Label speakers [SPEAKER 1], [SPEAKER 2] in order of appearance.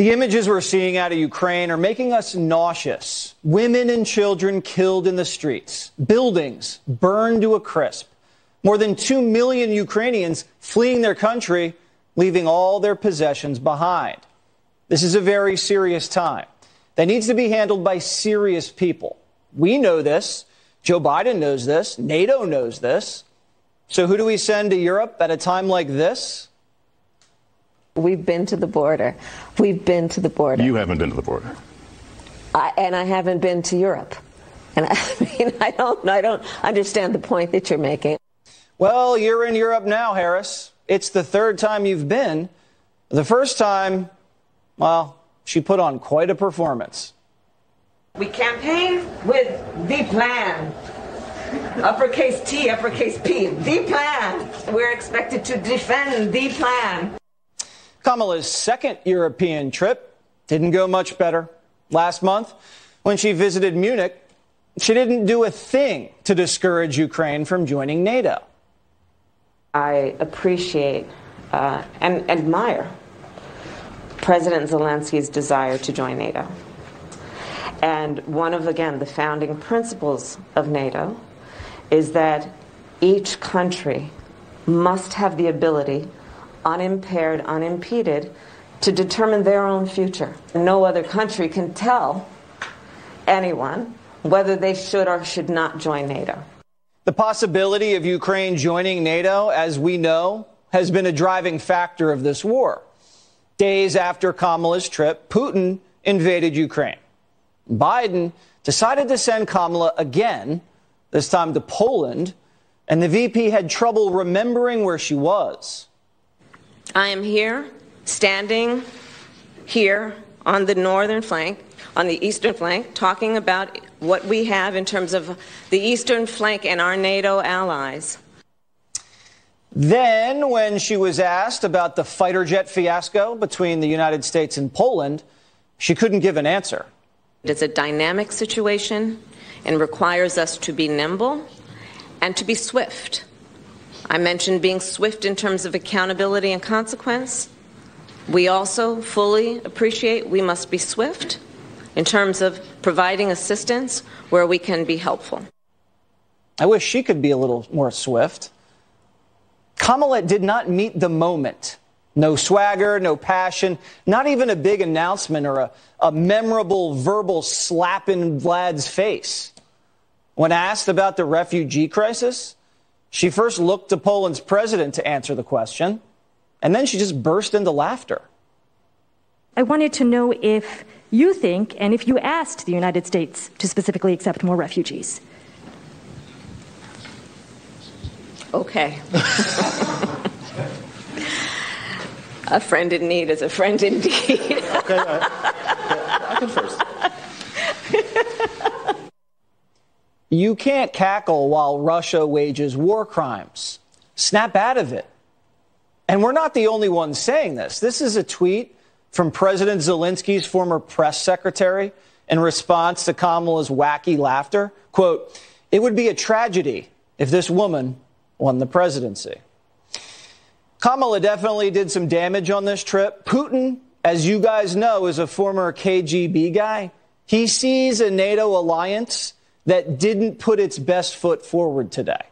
[SPEAKER 1] The images we're seeing out of Ukraine are making us nauseous. Women and children killed in the streets, buildings burned to a crisp, more than 2 million Ukrainians fleeing their country, leaving all their possessions behind. This is a very serious time that needs to be handled by serious people. We know this. Joe Biden knows this. NATO knows this. So, who do we send to Europe at a time like this?
[SPEAKER 2] We've been to the border. We've been to the border.
[SPEAKER 3] You haven't been to the border.
[SPEAKER 2] I, and I haven't been to Europe. And I mean, I don't, I don't understand the point that you're making.
[SPEAKER 1] Well, you're in Europe now, Harris. It's the third time you've been. The first time, well, she put on quite a performance.
[SPEAKER 4] We campaign with the plan. Uppercase T, uppercase P, the plan. We're expected to defend the plan.
[SPEAKER 1] Kamala's second European trip didn't go much better. Last month, when she visited Munich, she didn't do a thing to discourage Ukraine from joining NATO.
[SPEAKER 2] I appreciate uh, and admire President Zelensky's desire to join NATO. And one of, again, the founding principles of NATO is that each country must have the ability unimpaired, unimpeded, to determine their own future. No other country can tell anyone whether they should or should not join NATO.
[SPEAKER 1] The possibility of Ukraine joining NATO, as we know, has been a driving factor of this war. Days after Kamala's trip, Putin invaded Ukraine. Biden decided to send Kamala again, this time to Poland, and the VP had trouble remembering where she was.
[SPEAKER 2] I am here, standing here on the northern flank, on the eastern flank, talking about what we have in terms of the eastern flank and our NATO allies.
[SPEAKER 1] Then, when she was asked about the fighter jet fiasco between the United States and Poland, she couldn't give an answer.
[SPEAKER 2] It's a dynamic situation and requires us to be nimble and to be swift. I mentioned being swift in terms of accountability and consequence. We also fully appreciate we must be swift in terms of providing assistance where we can be helpful.
[SPEAKER 1] I wish she could be a little more swift. Kamala did not meet the moment. No swagger, no passion, not even a big announcement or a, a memorable verbal slap in Vlad's face. When asked about the refugee crisis, she first looked to Poland's president to answer the question, and then she just burst into laughter.
[SPEAKER 5] I wanted to know if you think and if you asked the United States to specifically accept more refugees.
[SPEAKER 2] Okay. a friend in need is a friend indeed. okay, uh, I, I can first.
[SPEAKER 1] You can't cackle while Russia wages war crimes. Snap out of it. And we're not the only ones saying this. This is a tweet from President Zelensky's former press secretary in response to Kamala's wacky laughter. Quote, it would be a tragedy if this woman won the presidency. Kamala definitely did some damage on this trip. Putin, as you guys know, is a former KGB guy. He sees a NATO alliance that didn't put its best foot forward today.